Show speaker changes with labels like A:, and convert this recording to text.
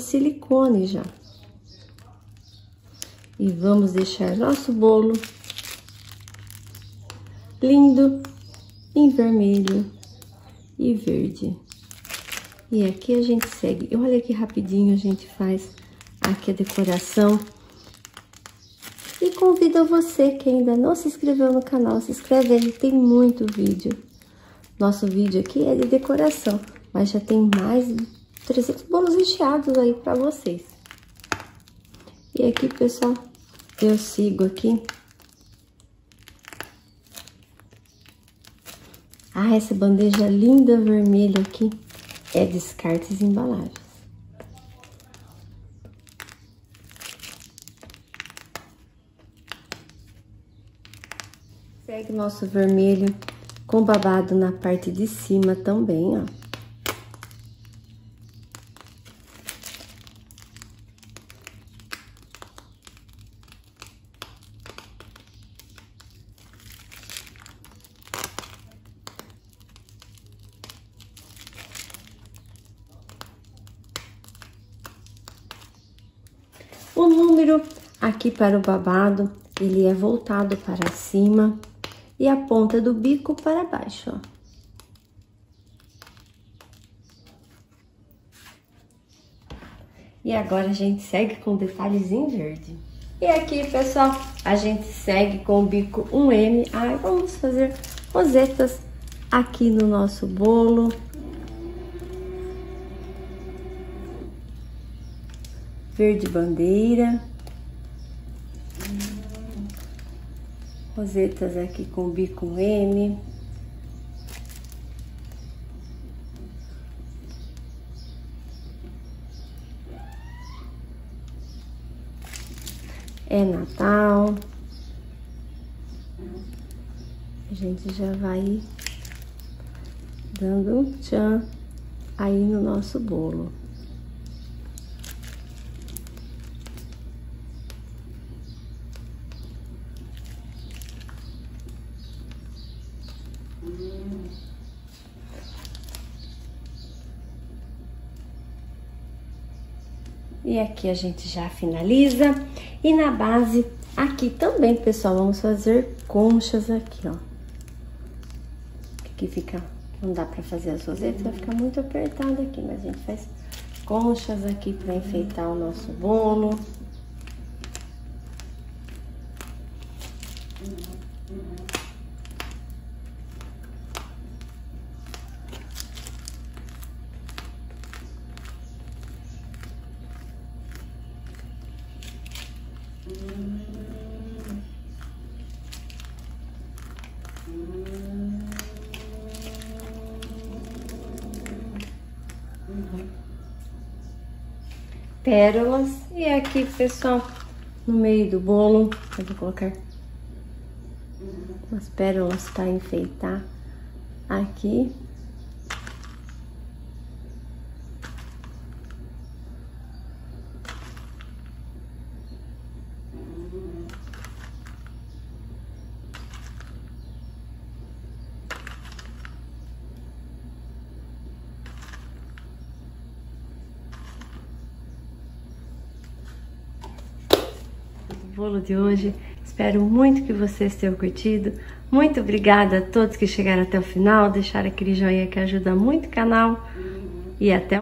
A: silicone já. E vamos deixar nosso bolo lindo em vermelho e verde. E aqui a gente segue. Olha que rapidinho a gente faz aqui a decoração. E convido você que ainda não se inscreveu no canal, se inscreve aí, tem muito vídeo. Nosso vídeo aqui é de decoração, mas já tem mais 300 bolos recheados aí para vocês. E aqui, pessoal, eu sigo aqui. Ah, essa bandeja linda vermelha aqui é descartes e embalagens. Segue nosso vermelho com babado na parte de cima também, ó. O número aqui para o babado, ele é voltado para cima e a ponta do bico para baixo, ó. E agora a gente segue com detalhes em verde. E aqui, pessoal, a gente segue com o bico 1M. Ai, vamos fazer rosetas aqui no nosso bolo. Verde bandeira. rosetas aqui com bico M. É Natal. A gente já vai dando tchan aí no nosso bolo. E aqui a gente já finaliza. E na base, aqui também, pessoal, vamos fazer conchas aqui, ó. Aqui fica, não dá pra fazer as rosetas, vai ficar muito apertado aqui, mas a gente faz conchas aqui pra enfeitar o nosso bolo. Pérolas. E aqui, pessoal, no meio do bolo, eu vou colocar umas pérolas para enfeitar aqui. Bolo de hoje. Espero muito que vocês tenham curtido. Muito obrigada a todos que chegaram até o final, deixaram aquele joinha que ajuda muito o canal. E até